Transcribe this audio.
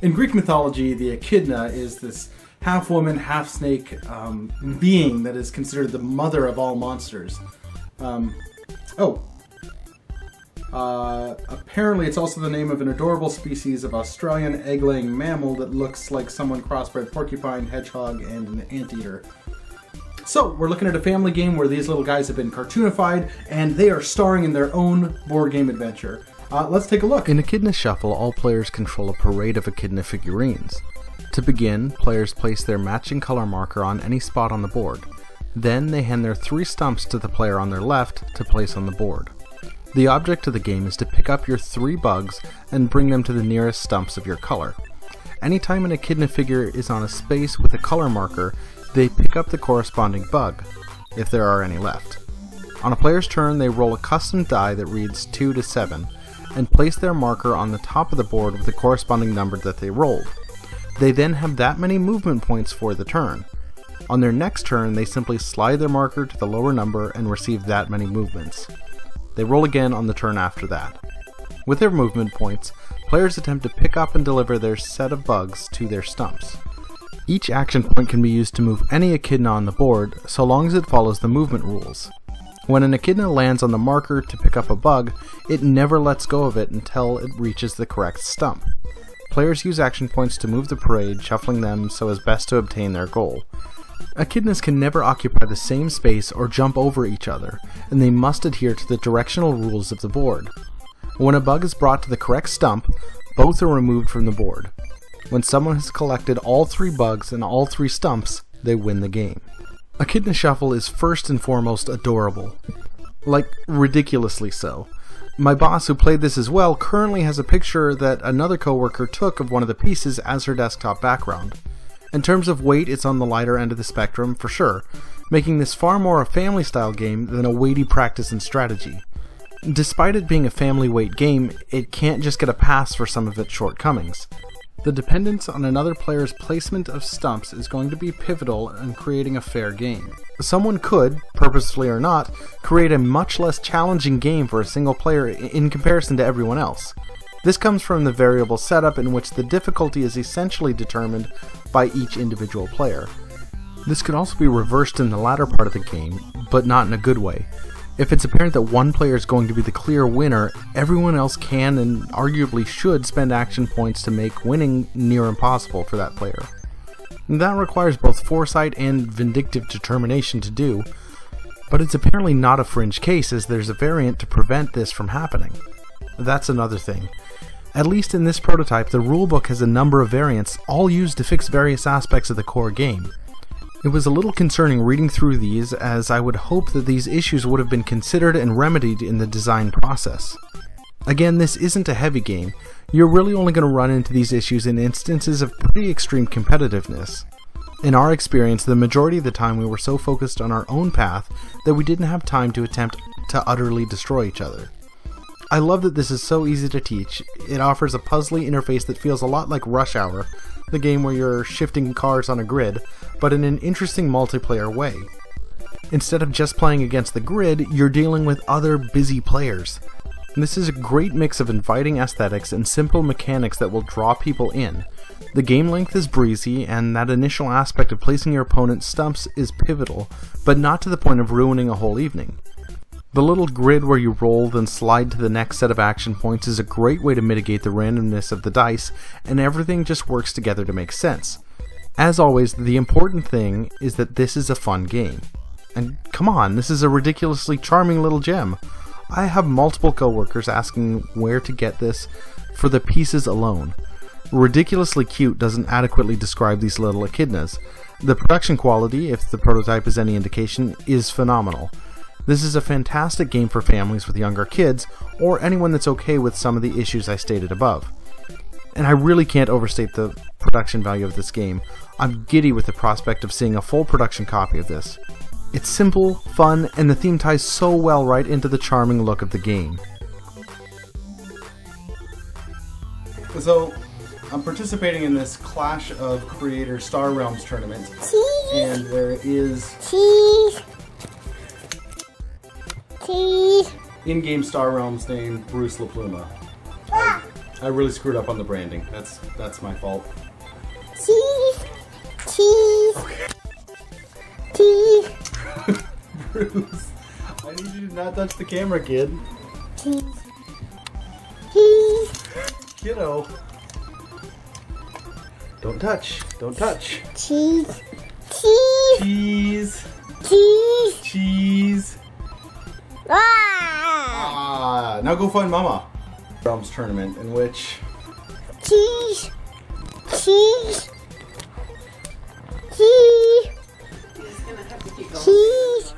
In Greek mythology, the echidna is this half woman, half snake um, being that is considered the mother of all monsters. Um, oh. Uh, apparently, it's also the name of an adorable species of Australian egg laying mammal that looks like someone crossbred porcupine, hedgehog, and an anteater. So, we're looking at a family game where these little guys have been cartoonified and they are starring in their own board game adventure. Uh, let's take a look. In Echidna Shuffle, all players control a parade of Echidna figurines. To begin, players place their matching color marker on any spot on the board. Then they hand their three stumps to the player on their left to place on the board. The object of the game is to pick up your three bugs and bring them to the nearest stumps of your color. Anytime an echidna figure is on a space with a color marker, they pick up the corresponding bug, if there are any left. On a player's turn, they roll a custom die that reads 2 to 7, and place their marker on the top of the board with the corresponding number that they rolled. They then have that many movement points for the turn. On their next turn, they simply slide their marker to the lower number and receive that many movements. They roll again on the turn after that. With their movement points, players attempt to pick up and deliver their set of bugs to their stumps. Each action point can be used to move any echidna on the board, so long as it follows the movement rules. When an echidna lands on the marker to pick up a bug, it never lets go of it until it reaches the correct stump. Players use action points to move the parade, shuffling them so as best to obtain their goal. Echidnas can never occupy the same space or jump over each other, and they must adhere to the directional rules of the board. When a bug is brought to the correct stump, both are removed from the board. When someone has collected all three bugs and all three stumps, they win the game. Echidna Shuffle is first and foremost adorable. Like, ridiculously so. My boss, who played this as well, currently has a picture that another coworker took of one of the pieces as her desktop background. In terms of weight, it's on the lighter end of the spectrum, for sure, making this far more a family style game than a weighty practice and strategy. Despite it being a family weight game, it can't just get a pass for some of its shortcomings. The dependence on another player's placement of stumps is going to be pivotal in creating a fair game. Someone could, purposefully or not, create a much less challenging game for a single player in comparison to everyone else. This comes from the variable setup in which the difficulty is essentially determined by each individual player. This could also be reversed in the latter part of the game, but not in a good way. If it's apparent that one player is going to be the clear winner, everyone else can and arguably should spend action points to make winning near impossible for that player. And that requires both foresight and vindictive determination to do, but it's apparently not a fringe case as there's a variant to prevent this from happening. That's another thing. At least in this prototype, the rulebook has a number of variants, all used to fix various aspects of the core game. It was a little concerning reading through these, as I would hope that these issues would have been considered and remedied in the design process. Again, this isn't a heavy game. You're really only going to run into these issues in instances of pretty extreme competitiveness. In our experience, the majority of the time we were so focused on our own path that we didn't have time to attempt to utterly destroy each other. I love that this is so easy to teach. It offers a puzzly interface that feels a lot like Rush Hour, the game where you're shifting cars on a grid, but in an interesting multiplayer way. Instead of just playing against the grid, you're dealing with other busy players. This is a great mix of inviting aesthetics and simple mechanics that will draw people in. The game length is breezy, and that initial aspect of placing your opponent's stumps is pivotal, but not to the point of ruining a whole evening. The little grid where you roll then slide to the next set of action points is a great way to mitigate the randomness of the dice, and everything just works together to make sense. As always, the important thing is that this is a fun game. And come on, this is a ridiculously charming little gem. I have multiple coworkers asking where to get this for the pieces alone. Ridiculously cute doesn't adequately describe these little echidnas. The production quality, if the prototype is any indication, is phenomenal. This is a fantastic game for families with younger kids, or anyone that's okay with some of the issues I stated above. And I really can't overstate the production value of this game. I'm giddy with the prospect of seeing a full production copy of this. It's simple, fun, and the theme ties so well right into the charming look of the game. So, I'm participating in this Clash of Creator Star Realms tournament, Cheese. and there is Cheese. Cheese. in-game Star Realms named Bruce LaPluma. I really screwed up on the branding. That's that's my fault. Cheese. Cheese. Cheese. Bruce, I need you to not touch the camera, kid. Cheese. Cheese. Kiddo. Don't touch. Don't touch. Cheese. Cheese. Cheese. Cheese. Cheese. Ah. Ah, now go find Mama. Drums tournament in which Cheese. Cheese. Cheese. He's gonna have to keep going. Cheese.